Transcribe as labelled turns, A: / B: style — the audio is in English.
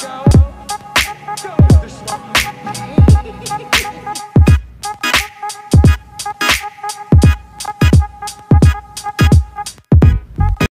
A: go.